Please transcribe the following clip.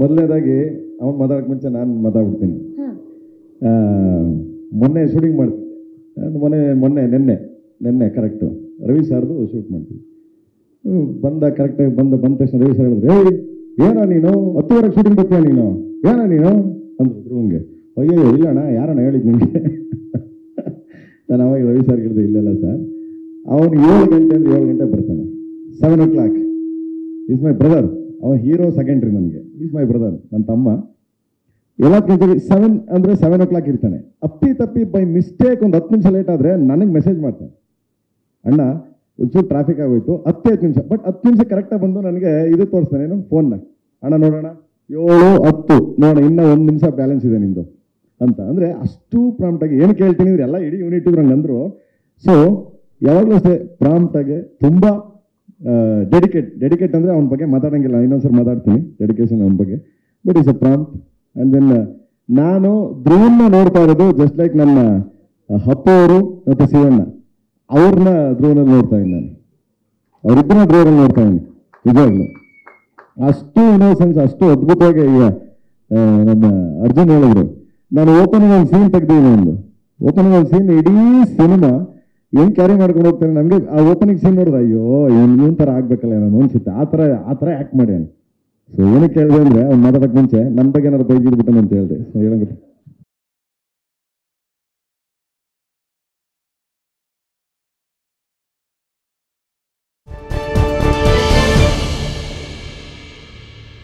ಮೊದಲನೇದಾಗಿ ಅವನು ಮಾತಾಡೋಕೆ ಮುಂಚೆ ನಾನು ಮಾತಾಡ್ಬಿಡ್ತೀನಿ. ಮೊನ್ನೆ ಶೂಟಿಂಗ್ ಮಾಡ್ತಿದ್ದೆ. ಮೊನ್ನೆ ಮೊನ್ನೆ ನಿನ್ನೆ ನಿನ್ನೆ ಕರೆಕ್ಟು ರವಿ ಸಾರ್ದು ಶೂಟ್ ಮಾಡ್ತೀವಿ ಬಂದ ಕರೆಕ್ಟಾಗಿ ಬಂದ ಬಂದ ತಕ್ಷಣ ರವಿ ಸರ್ ಹೇಳಿದ್ರು ಏಯ್ ಏನೋ ನೀನು? ಹತ್ತುವರೆ ಶೂಟಿಂಗ್ ಬರ್ತೀಯ ನೀನು? ಏನೋ ನೀನು? ಅಂದ್ರು ಹಂಗೆ ಅಯ್ಯೋ ಇಲ್ಲ ಅಣ್ಣ ಯಾರಣ್ಣ ಹೇಳಿದ್ ನಿಮಗೆ ನಾನು ಅವಾಗ ರವಿ ಸರ್ ಹೇಳಿದೆ ಇಲ್ಲಲ್ಲ ಸರ್ ಅವನು ಏಳು ಗಂಟೆ ಅಂದ್ರೆ ಏಳು ಗಂಟೆ ಬರ್ತಾನೆ. Seven o'clock is my brother ಅವನು ಹೀರೋ ಸೆಕೆಂಡ್ರಿ ನನಗೆ. ಈಸ್ ಮೈ ಬ್ರದರ್ ನನ್ನ ತಮ್ಮ. ಎಲ್ಲದಕ್ಕಿಂತ ಸೆವೆನ್ ಅಂದರೆ ಸೆವೆನ್ ಓ ಕ್ಲಾಕ್ ಇರ್ತಾನೆ. ಅಪ್ಪಿ ತಪ್ಪಿ ಬೈ ಮಿಸ್ಟೇಕ್ ಒಂದು ಹತ್ತು ನಿಮಿಷ ಲೇಟ್ ಆದರೆ ನನಗೆ ಮೆಸೇಜ್ ಮಾಡ್ತಾನೆ. ಅಣ್ಣ, ಒಂಚೂರು ಟ್ರಾಫಿಕ್ ಆಗೋಯ್ತು, ಹತ್ತು ಹತ್ತು ನಿಮಿಷ. ಬಟ್ ಹತ್ತು ನಿಮಿಷ ಕರೆಕ್ಟಾಗಿ ಬಂದು ನನಗೆ ಇದು ತೋರಿಸ್ತಾನೆ, ಏನು? ಫೋನ್ನ ಅಣ್ಣ, ನೋಡೋಣ. ಏಳು, ಹತ್ತು. ನೋಡೋಣ, ಇನ್ನೂ ಒಂದು ನಿಮಿಷ ಬ್ಯಾಲೆನ್ಸ್ ಇದೆ ನಿಂದು. ಅಂತ. ಅಂದರೆ ಅಷ್ಟು ಪ್ರಾಂಪ್ಟಾಗಿ ಏನು ಕೇಳ್ತೀನಿ ಅಂದರೆ ಎಲ್ಲ ಇಡೀ ಯೂನಿಟ್ ಇದ್ರು ಅಂದರು. ಸೊ ಯಾವಾಗಲೂ ಅಷ್ಟೇ ಪ್ರಾಂಪ್ಟಾಗೆ ತುಂಬ ಡೆಡಿಕೇಟ್ ಡೆಡಿಕೇಟ್ ಅಂದರೆ ಅವನ ಬಗ್ಗೆ ಮಾತಾಡೋಂಗಿಲ್ಲ. ಇನ್ನೊಂದ್ಸರಿ ಮಾತಾಡ್ತೀನಿ ಡೆಡಿಕೇಶನ್ ಅವನ ಬಗ್ಗೆ. But is a prompt and then ನಾನು ಧ್ರುವನ್ನ ನೋಡ್ತಾ ಇರೋದು ಜಸ್ಟ್ ಲೈಕ್ ನನ್ನ ಹಪ್ಪವರು ಮತ್ತು ಶಿವಣ್ಣ. ಅವ್ರನ್ನ ಧ್ರುವನಲ್ಲಿ ನೋಡ್ತಾ ಇದ್ದೀನಿ ನಾನು. ಅವರಿಬ್ಬರನ್ನ ಧ್ರುವನಲ್ಲಿ ನೋಡ್ತಾ ಇದ್ದೀನಿ, ನಿಜವಾಗ್ಲು. ಅಷ್ಟು ಇನ್ನೋಸೆನ್ಸ್ ಅಷ್ಟು ಅದ್ಭುತವಾಗಿ ಈಗ ನಮ್ಮ ಅರ್ಜುನ್ ಹೇಳಿದ್ರು. ನಾನು ಓಪನಿಂಗ್ ಒಂದು ಸೀನ್ ತೆಗ್ದಿದ್ದೀನಿ ಒಂದು ಓಪನಿಂಗ್ ಒಂದು ಸೀನ್ ಇಡೀ ಸಿನಿಮಾ ಹೆಂಗ್ ಕ್ಯಾರಿ ಮಾಡ್ಕೊಂಡು ಹೋಗ್ತಾನೆ ನಮ್ಗೆ ಆ ಓಪನಿಂಗ್ ಸೀನ್ ನೋಡಿದ್ರೆ, ಅಯ್ಯೋ ಏನ್ ಇವನ್ ತರ ಆಗ್ಬೇಕಲ್ಲ ನಾನು ಅನ್ಸುತ್ತೆ. ಆ ತರ ಆ ತರ ಆ್ಯಕ್ಟ್ ಮಾಡಿ ಸೊ ಏನಕ್ಕೆ ಹೇಳಿದೆ ಅಂದ್ರೆ, ಅವ್ನು ಮಾತಾಡಕ್ ಮುಂಚೆ ನನ್ನ ಬಗ್ಗೆ ಏನಾದ್ರು ಬೈದಿದ್ಬಿಟ್ಟು ಅಂತ ಹೇಳಿದೆ. ಸೊ ಹೇಳಂಗಿಲ್ಲ